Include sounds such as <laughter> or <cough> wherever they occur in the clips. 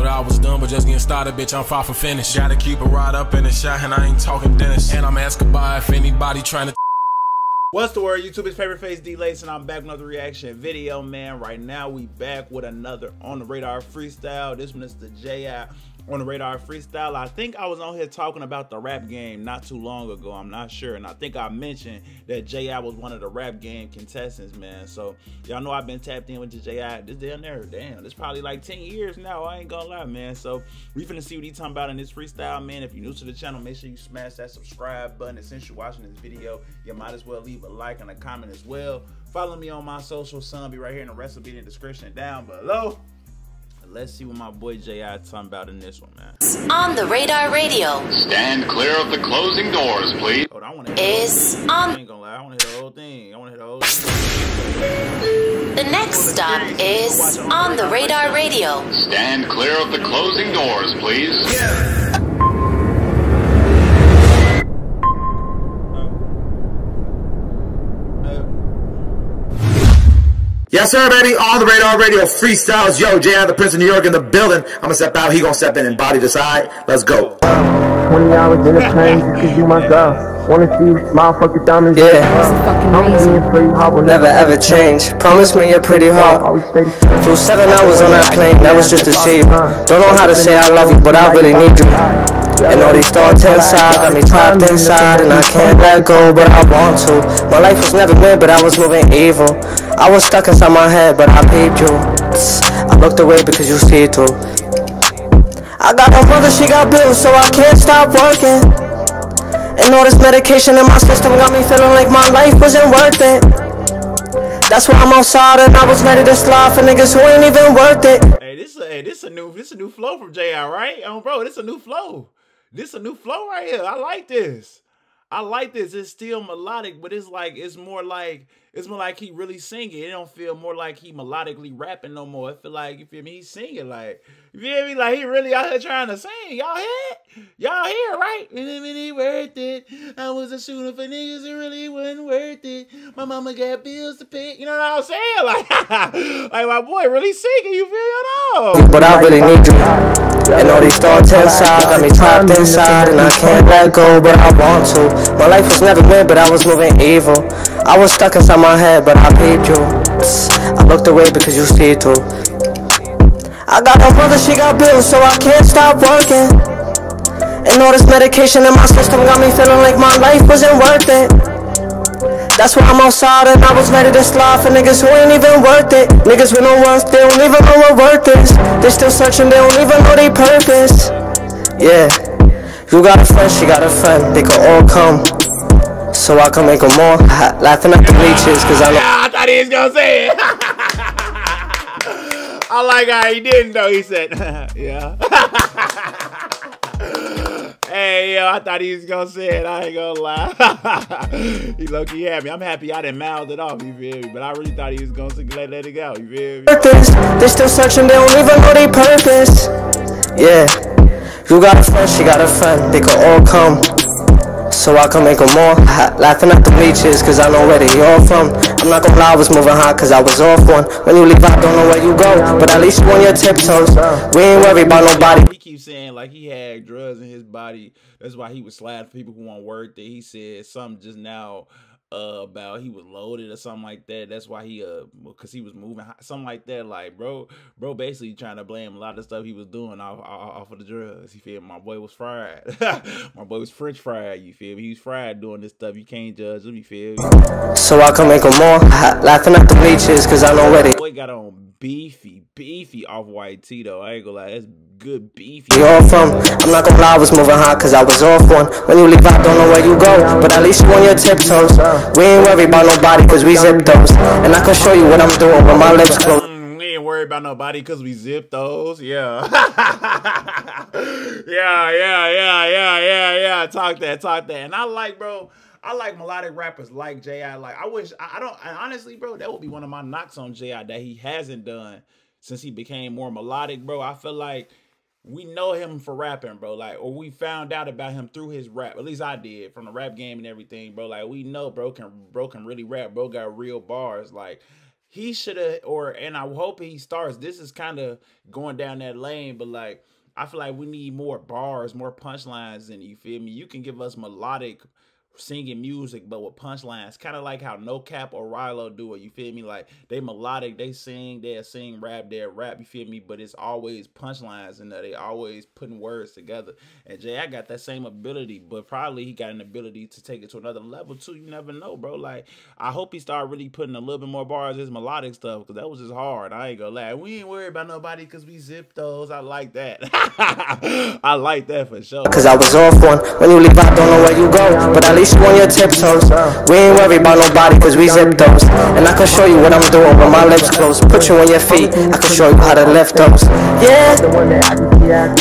thought I was done, but just getting started, bitch. I'm far from finished. Gotta keep it right up in the shot, and I ain't talking Dennis. And I'm asking by if anybody trying to. What's the word? YouTube's favorite face, D Lace, and I'm back with another reaction video, man. Right now, we back with another on the radar freestyle. This one is the J.I on the radar freestyle. I think I was on here talking about the rap game not too long ago. I'm not sure. And I think I mentioned that J.I. was one of the rap game contestants, man. So y'all know I've been tapped in with J.I. This down there. Damn, it's probably like 10 years now. I ain't gonna lie, man. So we finna see what he talking about in this freestyle, man. If you're new to the channel, make sure you smash that subscribe button. And since you're watching this video, you might as well leave a like and a comment as well. Follow me on my social, son. Be right here in the rest be in the description down below. Let's see what my boy J.I. talking about in this one, man. On the Radar Radio. Stand clear of the closing doors, please. Hold on, I wanna is on. I ain't gonna lie, I want to hit the whole thing. I want to hit the whole thing. The next stop is on the Radar Radio. Stand clear of the closing doors, please. Yeah. Yes, sir, baby. On the radar radio freestyles. Yo, Jay the Prince of New York in the building. I'm gonna step out. He gonna step in and body decide. Let's go. 20 hours in the plane just cause you my girl. Wanna see you smile, fuck your diamonds. Yeah. I'm being free, will never ever change. Promise me you're pretty hot. Flew seven hours on that plane, that was just to see you. Don't know how to say I love you, but I really need you. And all these thoughts inside got me trapped inside And I can't let go, but I want to My life was never good, but I was moving evil I was stuck inside my head, but I peeped you I looked away because you see too I got a mother, she got bills, so I can't stop working And all this medication in my system got me feeling like my life wasn't worth it That's why I'm outside and I was ready to slide for niggas who ain't even worth it. Hey, this is hey, this a new this a new flow from J.I., right? Um, bro, this a new flow. This a new flow right here. I like this. I like this. It's still melodic, but it's like it's more like it's more like he really singing. It don't feel more like he melodically rapping no more. I feel like you feel me, he's singing like you feel me, like he really out here trying to sing. Y'all hear? Y'all hear, right? And it really worth it. I was a shooter for niggas, it really wasn't worth it. My mama got bills to pay. You know what I'm saying? <laughs> Like, like my boy really singing. You feel me? know? But I really need you. And all these thoughts inside got me trapped inside And I can't let go, but I want to My life was never good, but I was moving evil I was stuck inside my head, but I paid you I looked away because you see too I got a brother, she got bills, so I can't stop working And all this medication in my system got me feeling like my life wasn't worth it that's why I'm outside and I was ready to slide for niggas who ain't even worth it. Niggas with no worth, they don't even know what worth is. They still searching, they don't even know their purpose. Yeah, you got a friend, she got a friend, they could all come. So I can make them more. Laughing at the bleachers, cause I know. I thought he was gonna say it. <laughs> I like how he didn't though, he said, <laughs> yeah. <laughs> Hey, yo, I thought he was gonna say it. I ain't gonna lie. he low key happy. I'm happy I didn't mouth it off, you feel me? But I really thought he was gonna let, let it go, you feel me? They're still searching, they don't even know their purpose. Yeah. You got a friend, she got a friend. They could all come so I can make them more. Laughing at the bleachers, cause I know where they all from. I'm not gonna lie, I was moving hot, cause I was off one. When you leave, I don't know where you go, but at least you on your tiptoes. We ain't worried about nobody. He keeps saying like he had drugs in his body. That's why he was sliding for people who want work that he said something just now uh about he was loaded or something like that. That's why he uh because he was moving something like that. Like bro, bro, basically trying to blame a lot of stuff he was doing off off, off of the drugs. You feel me? My boy was fried. <laughs> my boy was French fried. You feel me? He was fried doing this stuff. You can't judge him. You feel me? So I can make him more laughing at the bleachers because I know where they. Boy got on beefy, beefy off white tee though. I ain't gonna lie, that's good beefy. You all from? I'm not gonna lie, I was moving hot because I was off one. When you leave, I don't know where you go, but at least you on your tiptoes. We ain't worried about nobody cause we zip those. And I can show you what I'm doing with my lips closed. Mm, we ain't worried about nobody cause we zip those. Yeah. <laughs> yeah, yeah, yeah, yeah, yeah, yeah. Talk that, talk that. And I like, bro. I like melodic rappers like J.I. Like I wish I, I don't I, honestly, bro, that would be one of my knocks on J.I. that he hasn't done since he became more melodic, bro. I feel like we know him for rapping, bro. Like, or we found out about him through his rap. At least I did from the rap game and everything, bro. Like, we know bro can bro can really rap. Bro got real bars. Like, he should have, or and I hope he starts. This is kind of going down that lane, but like I feel like we need more bars, more punchlines, and you feel me. You can give us melodic singing music, but with punchlines, kind of like how No Cap or Rylo do it. You feel me? Like they melodic, they sing, they sing, rap, they rap. You feel me? But it's always punchlines, and they always putting words together. And J.I. got that same ability, but probably he got an ability to take it to another level too. You never know, bro. Like I hope he start really putting a little bit more bars his melodic stuff because that was just hard. I ain't gonna lie. We ain't worried about nobody because we zip those. I like that. <laughs> I like that for sure. Cause I was off one. When you leave, I don't know where you go, but at least you on your tiptoes. We ain't worried about nobody cause we zip those. And I can show you what I'm doing with my lips closed. Put you on your feet, I can show you how to lift those. Yeah.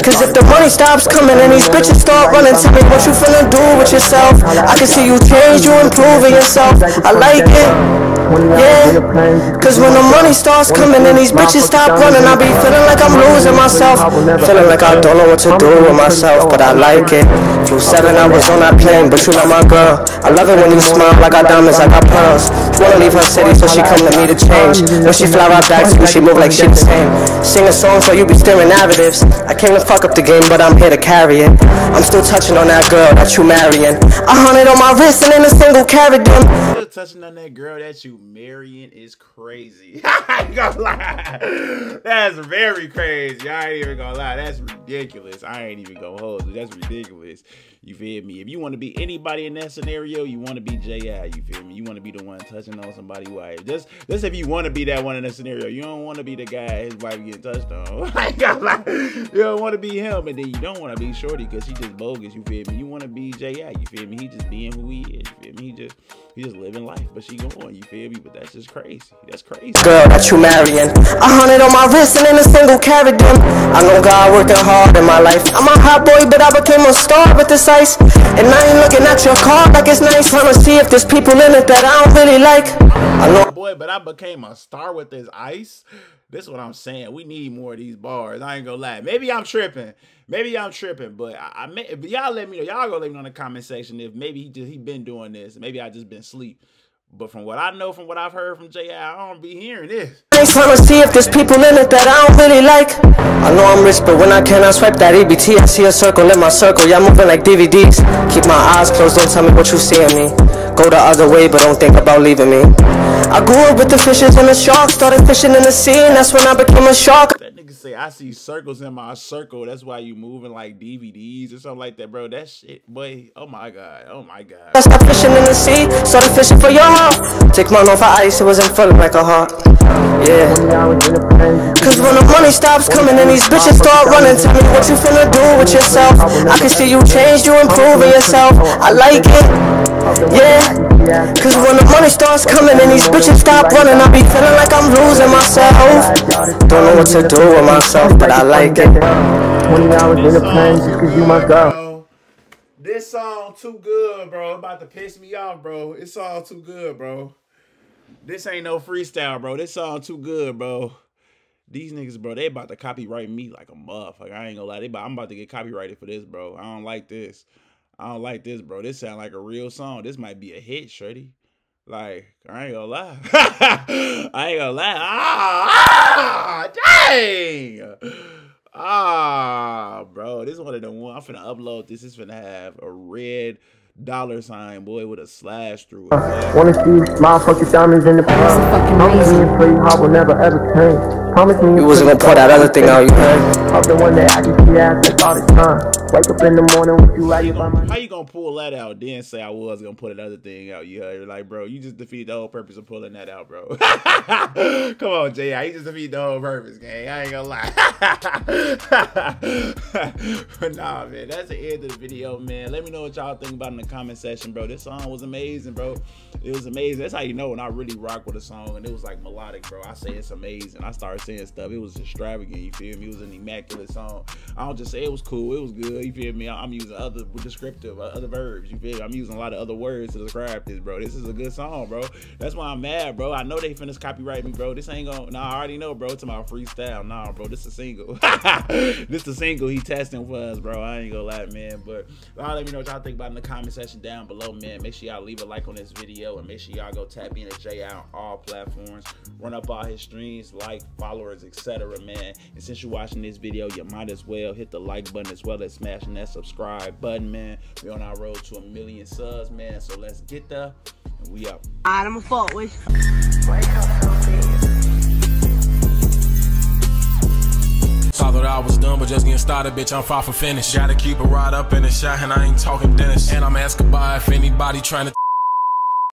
Cause if the money stops coming and these bitches start running, tell me what you finna do with yourself. I can see you change, you improving yourself. I like it. Yeah, cause when the money starts coming and these bitches stop running, I be feeling like I'm losing myself. Feeling like I don't know what to do with myself, but I like it. Flew seven hours on that plane, but you not my girl. I love it when you smile, like I got diamonds, I got pearls. She wanna leave her city, so she come to me to change. When she fly right back to you, she move like she the same. Sing a song so you be staring additives. I came to fuck up the game, but I'm here to carry it. I'm still touching on that girl that you marrying. A hundred on my wrist and in a single carry them. Still touching on that girl that you marrying is crazy. <laughs> I ain't gonna lie. That's very crazy. I ain't even gonna lie. That's ridiculous. I ain't even gonna hold you. That's ridiculous. You feel me? If you want to be anybody in that scenario, you want to be J.I. You feel me? You want to be the one touching on somebody's wife. Just, just if you want to be that one in that scenario, you don't want to be the guy his wife getting touched on. <laughs> You don't want to be him, and then you don't want to be Shorty because he just bogus. You feel me? You want to be J.I. You feel me? He just being who he is. You feel me? He just, he just living life, but she going. You feel me? But that's just crazy. That's crazy. Girl that you marrying. A hundred on my wrist and in a single carry them. I know God working hard in my life. I'm a hot boy, but I became a star with this ice. And I ain't looking at your car like it's nice. Trying to see if there's people in it that I don't really like. I know. Boy, but I became a star with this ice. This is what I'm saying. We need more of these bars. I ain't gonna lie. Maybe I'm tripping. Maybe I'm tripping, but I, I may, y'all let me know. Y'all gonna let me know in the comment section if maybe he just he been doing this. Maybe I just been asleep. But from what I know, from what I've heard from J.I., I don't be hearing this. I ain't trying to see if there's people in it that I don't really like. I know I'm rich, but when I cannot swipe that EBT, I see a circle in my circle. Yeah, moving like DVDs. Keep my eyes closed, don't tell me what you see in me. Go the other way, but don't think about leaving me. I grew up with the fishes and the sharks, started fishing in the sea, and that's when I became a shark. Say I see circles in my circle. That's why you moving like DVDs or something like that, bro. That shit, boy. Oh my god. Oh my god. I stopped fishing in the sea, started fishing for your heart. Take mine off of ice, it wasn't feeling like a heart. Yeah. Cause when the money stops coming and these bitches start running, tell me what you finna do with yourself. I can see you change, you improving yourself. I like it. Yeah. Cause when the money starts coming and these bitches stop running, I be feeling like I'm losing myself. Don't know what to do with myself, but I like it. 20 hours in the plane just cause you my girl. This song too good, bro. About to piss me off, bro. It's all too good, bro. This ain't no freestyle, bro. This song too good, bro. These niggas, bro, they about to copyright me like a motherfucker. I ain't gonna lie. They about, I'm about to get copyrighted for this, bro. I don't like this. I don't like this, bro. This sound like a real song. This might be a hit, Shreddy. Like, I ain't gonna lie. <laughs> I ain't gonna lie. Ah, ah, dang. Ah, bro. This is one of the one. I'm finna upload this. It's finna have a red dollar sign, boy, with a slash through it. boy. Wanna see smile, fuck your diamonds in the past. Promise me and pray heart will never ever change. Promise me You wasn't gonna pour that other thing out, you heard? Up the one that I can see ass like all the time. Wake up in the morning with you right by my How you gonna pull that out? Then say I was gonna put another thing out. You heard? Like, bro, you just defeated the whole purpose of pulling that out, bro. <laughs> Come on, Jay. You just defeated the whole purpose, gang. I ain't gonna lie. <laughs> but nah, man, that's the end of the video, man. Let me know what y'all think about in the comment section, bro. This song was amazing, bro. It was amazing. That's how you know when I really rock with a song and it was like melodic, bro. I say it's amazing. I started saying stuff. It was extravagant. You feel me? It was an immaculate song. I don't just say it was cool. It was good. You feel me? I'm using other descriptive, uh, other verbs. You feel me? I'm using a lot of other words to describe this, bro. This is a good song, bro. That's why I'm mad, bro. I know they finished copyright me, bro. This ain't gonna. Nah, I already know, bro. It's my freestyle, nah, bro. This is a single. <laughs> this a single he testing for us, bro. I ain't gonna lie, man. But y'all let me know what y'all think about in the comments. Section down below, man. Make sure y'all leave a like on this video and make sure y'all go tap in to Jay on all platforms. Run up all his streams, like, followers, etc. Man. And since you're watching this video, you might as well hit the like button as well as smashing that subscribe button, man. We're on our road to a million subs, man. So let's get there. And we up. Alright, I'm a fault with. Thought that I was done, but just getting started, bitch. I'm far from finished. Gotta keep it right up in the shot, and I ain't talking Dennis. And I'm asking by if anybody trying to.